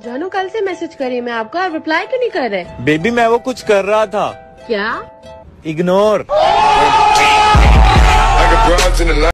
जानू कल से मैसेज करी मैं आपको। आप रिप्लाई क्यों नहीं कर रहे? बेबी मैं वो कुछ कर रहा था। क्या? इग्नोर